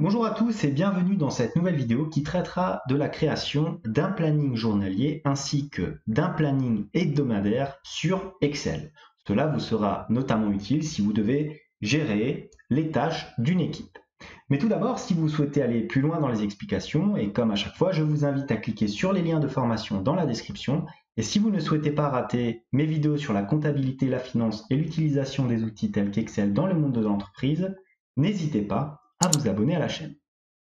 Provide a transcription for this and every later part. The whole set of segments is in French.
Bonjour à tous et bienvenue dans cette nouvelle vidéo qui traitera de la création d'un planning journalier ainsi que d'un planning hebdomadaire sur Excel. Cela vous sera notamment utile si vous devez gérer les tâches d'une équipe. Mais tout d'abord, si vous souhaitez aller plus loin dans les explications, et comme à chaque fois, je vous invite à cliquer sur les liens de formation dans la description. Et si vous ne souhaitez pas rater mes vidéos sur la comptabilité, la finance et l'utilisation des outils tels qu'Excel dans le monde de l'entreprise, n'hésitez pas vous abonner à la chaîne.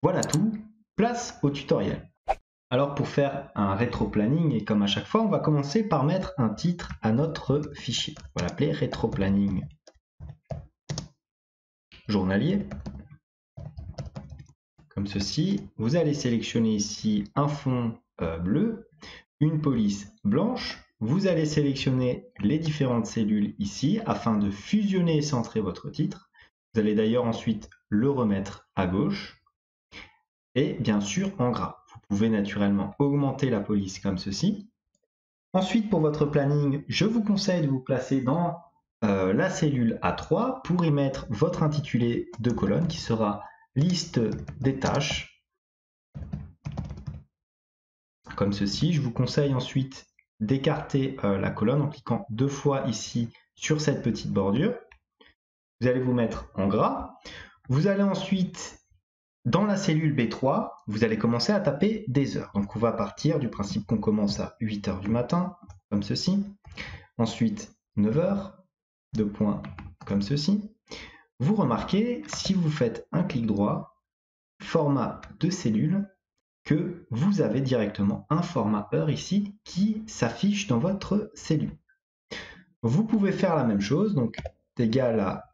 Voilà tout, place au tutoriel. Alors pour faire un rétro-planning, et comme à chaque fois, on va commencer par mettre un titre à notre fichier. On va l'appeler rétro-planning journalier. Comme ceci. Vous allez sélectionner ici un fond euh, bleu, une police blanche. Vous allez sélectionner les différentes cellules ici afin de fusionner et centrer votre titre. Vous allez d'ailleurs ensuite le remettre à gauche et bien sûr en gras. Vous pouvez naturellement augmenter la police comme ceci. Ensuite, pour votre planning, je vous conseille de vous placer dans euh, la cellule A3 pour y mettre votre intitulé de colonne qui sera liste des tâches. Comme ceci. Je vous conseille ensuite d'écarter euh, la colonne en cliquant deux fois ici sur cette petite bordure. Vous allez vous mettre en gras. Vous allez ensuite, dans la cellule B3, vous allez commencer à taper des heures. Donc on va partir du principe qu'on commence à 8 heures du matin, comme ceci. Ensuite, 9 heures, deux points, comme ceci. Vous remarquez, si vous faites un clic droit, format de cellule, que vous avez directement un format heure ici qui s'affiche dans votre cellule. Vous pouvez faire la même chose, donc égal à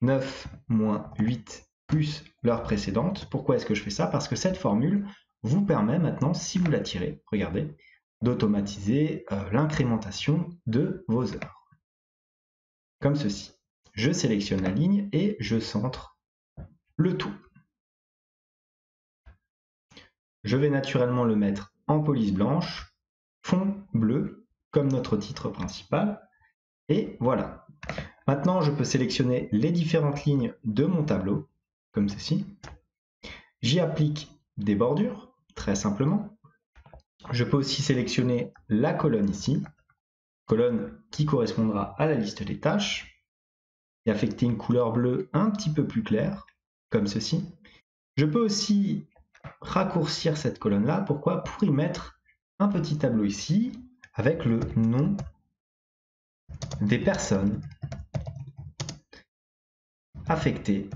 9 moins 8 plus l'heure précédente. Pourquoi est-ce que je fais ça? Parce que cette formule vous permet maintenant, si vous la tirez, regardez, d'automatiser euh, l'incrémentation de vos heures. Comme ceci. Je sélectionne la ligne et je centre le tout. Je vais naturellement le mettre en police blanche, fond bleu, comme notre titre principal. Et voilà. Maintenant, je peux sélectionner les différentes lignes de mon tableau, comme ceci. J'y applique des bordures, très simplement. Je peux aussi sélectionner la colonne ici, colonne qui correspondra à la liste des tâches, et affecter une couleur bleue un petit peu plus claire, comme ceci. Je peux aussi raccourcir cette colonne-là. Pourquoi? Pour y mettre un petit tableau ici, avec le nom des personnes affectés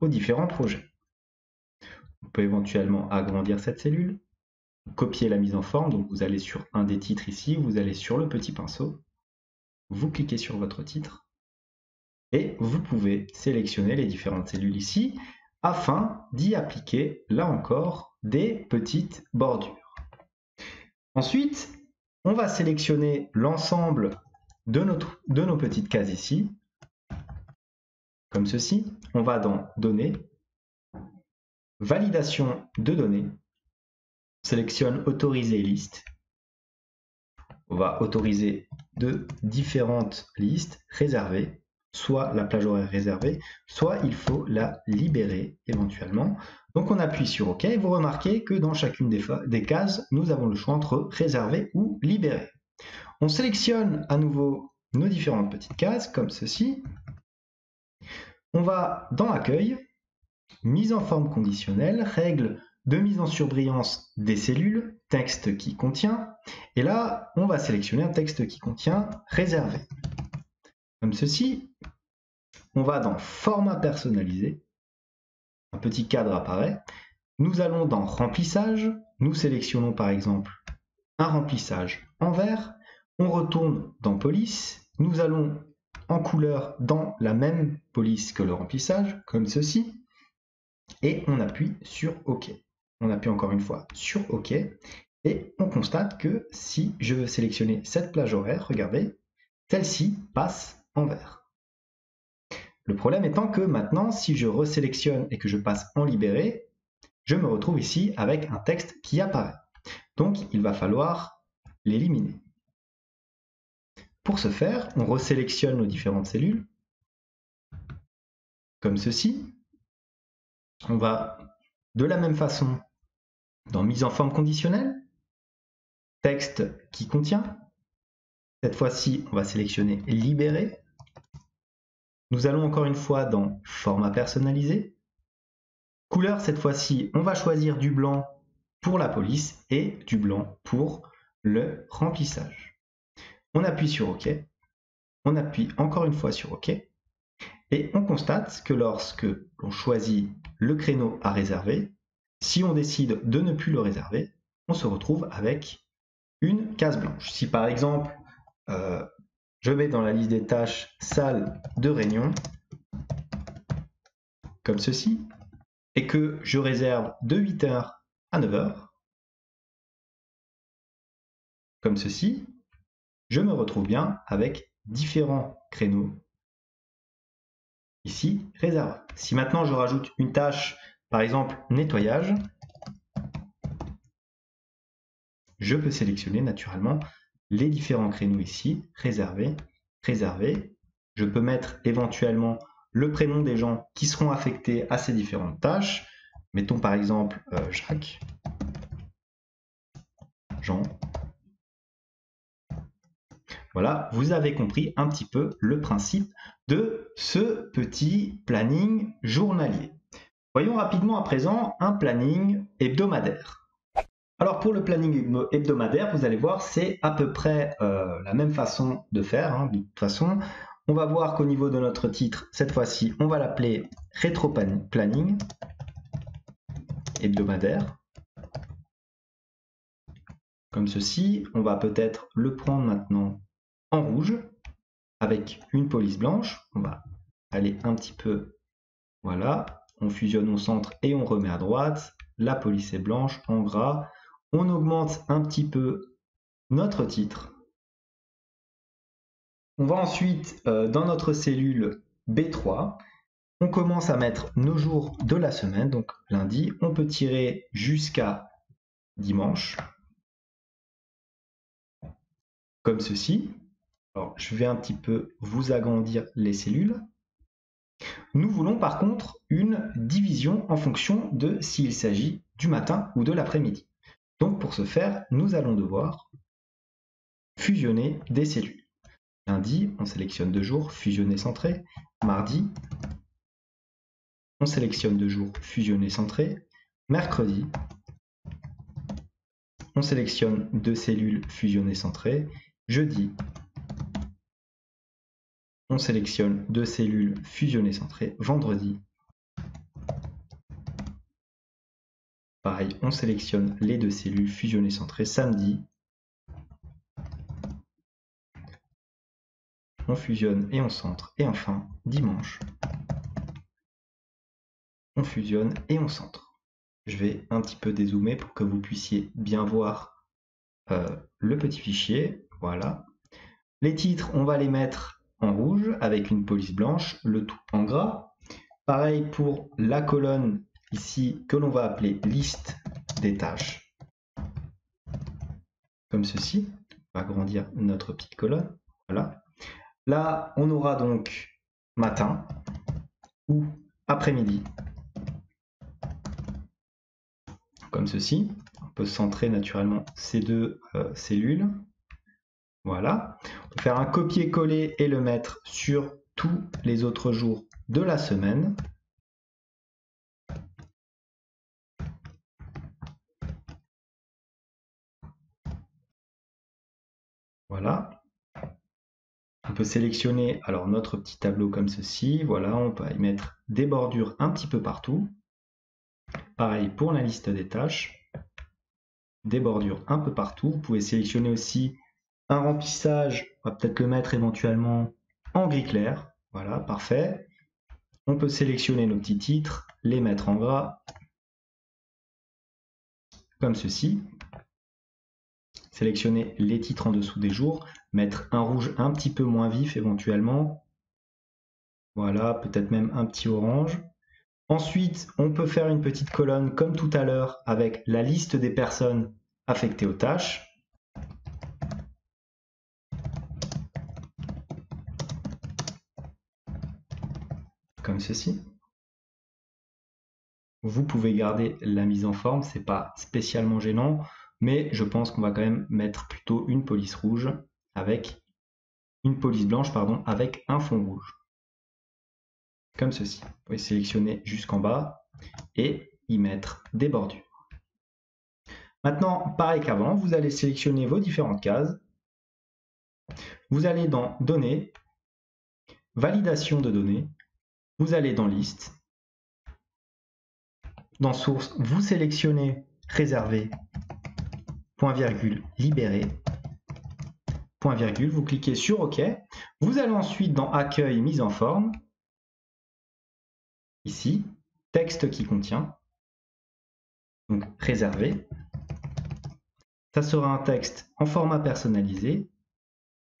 aux différents projets. On peut éventuellement agrandir cette cellule, copier la mise en forme, donc vous allez sur un des titres ici, vous allez sur le petit pinceau, vous cliquez sur votre titre, et vous pouvez sélectionner les différentes cellules ici, afin d'y appliquer, là encore, des petites bordures. Ensuite, on va sélectionner l'ensemble de, nos petites cases ici, comme ceci. On va dans Données, Validation de données, on sélectionne Autoriser liste. On va autoriser de différentes listes réservées, soit la plage horaire réservée, soit il faut la libérer éventuellement. Donc on appuie sur OK, vous remarquez que dans chacune des, des cases, nous avons le choix entre réservé ou libéré. On sélectionne à nouveau nos différentes petites cases, comme ceci. On va dans Accueil, mise en forme conditionnelle, règle de mise en surbrillance des cellules, texte qui contient, et là, on va sélectionner un texte qui contient réservé. Comme ceci, on va dans Format personnalisé, un petit cadre apparaît, nous allons dans Remplissage, nous sélectionnons par exemple un remplissage en vert, on retourne dans police, nous allons en couleur dans la même police que le remplissage, comme ceci, et on appuie sur OK. On appuie encore une fois sur OK, et on constate que si je veux sélectionner cette plage horaire, regardez, celle-ci passe en vert. Le problème étant que maintenant, si je resélectionne et que je passe en libéré, je me retrouve ici avec un texte qui apparaît. Donc il va falloir l'éliminer. Pour ce faire, on resélectionne nos différentes cellules. comme ceci. On va de la même façon dans mise en forme conditionnelle, texte qui contient. Cette fois-ci, on va sélectionner libérer. Nous allons encore une fois dans format personnalisé. Couleur, cette fois-ci, on va choisir du blanc la police et du blanc pour le remplissage. On appuie sur OK. On appuie encore une fois sur OK. Et on constate que lorsque l'on choisit le créneau à réserver, si on décide de ne plus le réserver, on se retrouve avec une case blanche. Si par exemple, euh, je vais dans la liste des tâches salle de réunion, comme ceci, et que je réserve de 8h à 9h, comme ceci, je me retrouve bien avec différents créneaux ici réserve. Si maintenant je rajoute une tâche, par exemple nettoyage, je peux sélectionner naturellement les différents créneaux ici, réserver, réserver. Je peux mettre éventuellement le prénom des gens qui seront affectés à ces différentes tâches. Mettons par exemple euh, Jacques, Jean. Voilà, vous avez compris un petit peu le principe de ce petit planning journalier. Voyons rapidement à présent un planning hebdomadaire. Alors pour le planning hebdomadaire, vous allez voir, c'est à peu près euh, la même façon de faire. Hein, de toute façon, on va voir qu'au niveau de notre titre, cette fois-ci, on va l'appeler rétro planning hebdomadaire. Comme ceci, on va peut-être le prendre maintenant en rouge avec une police blanche. On va aller un petit peu, voilà, on fusionne au centre et on remet à droite. La police est blanche en gras. On augmente un petit peu notre titre. On va ensuite euh, dans notre cellule B3. On commence à mettre nos jours de la semaine, donc lundi. On peut tirer jusqu'à dimanche, comme ceci. Alors, je vais un petit peu vous agrandir les cellules. Nous voulons par contre une division en fonction de s'il s'agit du matin ou de l'après-midi. Donc pour ce faire, nous allons devoir fusionner des cellules. Lundi, on sélectionne deux jours, fusionner centré. Mardi, on sélectionne deux jours, fusionner centré. Mercredi, on sélectionne deux cellules, fusionner centré. Jeudi, on sélectionne deux cellules fusionnées centrées vendredi. Pareil, on sélectionne les deux cellules fusionnées centrées samedi. On fusionne et on centre. Et enfin, dimanche, on fusionne et on centre. Je vais un petit peu dézoomer pour que vous puissiez bien voir euh, le petit fichier. Voilà. Les titres, on va les mettre en rouge avec une police blanche, le tout en gras. Pareil pour la colonne ici que l'on va appeler liste des tâches. Comme ceci. On va agrandir notre petite colonne. Voilà. Là, on aura donc matin ou après-midi. Comme ceci. On peut centrer naturellement ces deux euh, cellules. Voilà. On peut faire un copier-coller et le mettre sur tous les autres jours de la semaine. Voilà. On peut sélectionner alors notre petit tableau comme ceci. Voilà, on peut y mettre des bordures un petit peu partout. Pareil pour la liste des tâches. Des bordures un peu partout. Vous pouvez sélectionner aussi un remplissage, on va peut-être le mettre éventuellement en gris clair. Voilà, parfait. On peut sélectionner nos petits titres, les mettre en gras, comme ceci. Sélectionner les titres en dessous des jours, mettre un rouge un petit peu moins vif éventuellement. Voilà, peut-être même un petit orange. Ensuite, on peut faire une petite colonne comme tout à l'heure avec la liste des personnes affectées aux tâches. comme ceci. vous pouvez garder la mise en forme, c'est pas spécialement gênant, mais je pense qu'on va quand même mettre plutôt une police rouge avec une police blanche pardon, avec un fond rouge. Comme ceci. Vous pouvez sélectionner jusqu'en bas et y mettre des bordures. Maintenant, pareil qu'avant, vous allez sélectionner vos différentes cases. Vous allez dans Données, Validation de données. Vous allez dans Liste. Dans Source, vous sélectionnez Réservé, point virgule, Libéré, point virgule. Vous cliquez sur OK. Vous allez ensuite dans Accueil, mise en forme. Ici, texte qui contient. Donc réservé ça sera un texte en format personnalisé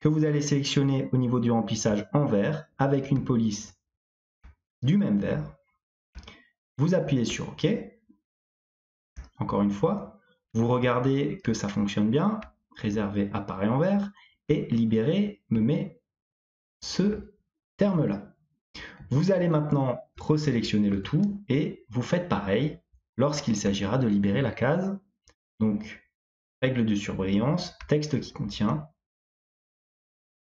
que vous allez sélectionner au niveau du remplissage en vert avec une police du même vert. Vous appuyez sur OK. Encore une fois, vous regardez que ça fonctionne bien. Réservé apparaît en vert et libéré me met ce terme-là. Vous allez maintenant resélectionner le tout et vous faites pareil lorsqu'il s'agira de libérer la case. Donc Règle de surbrillance, texte qui contient,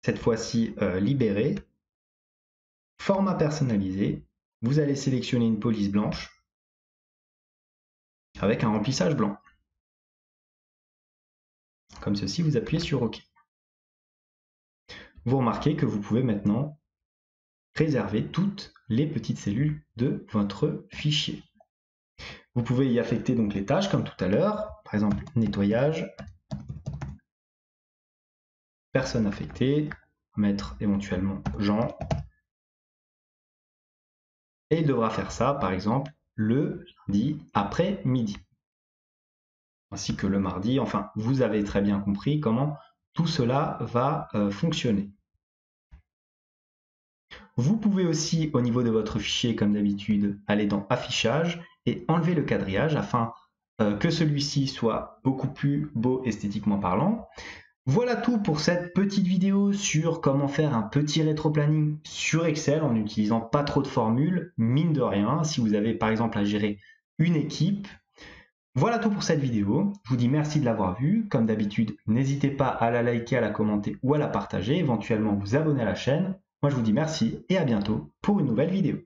cette fois-ci euh, libéré, format personnalisé, vous allez sélectionner une police blanche avec un remplissage blanc. Comme ceci, vous appuyez sur OK. Vous remarquez que vous pouvez maintenant réserver toutes les petites cellules de votre fichier. Vous pouvez y affecter donc les tâches comme tout à l'heure, par exemple nettoyage, personne affectée, mettre éventuellement Jean. Et il devra faire ça, par exemple, le lundi après midi. Ainsi que le mardi. Enfin, vous avez très bien compris comment tout cela va euh, fonctionner. Vous pouvez aussi, au niveau de votre fichier, comme d'habitude, aller dans Affichage et enlever le quadrillage afin euh, que celui-ci soit beaucoup plus beau esthétiquement parlant. Voilà tout pour cette petite vidéo sur comment faire un petit rétro-planning sur Excel en n'utilisant pas trop de formules, mine de rien, si vous avez par exemple à gérer une équipe. Voilà tout pour cette vidéo, je vous dis merci de l'avoir vue, comme d'habitude n'hésitez pas à la liker, à la commenter ou à la partager, éventuellement vous abonner à la chaîne. Moi je vous dis merci et à bientôt pour une nouvelle vidéo.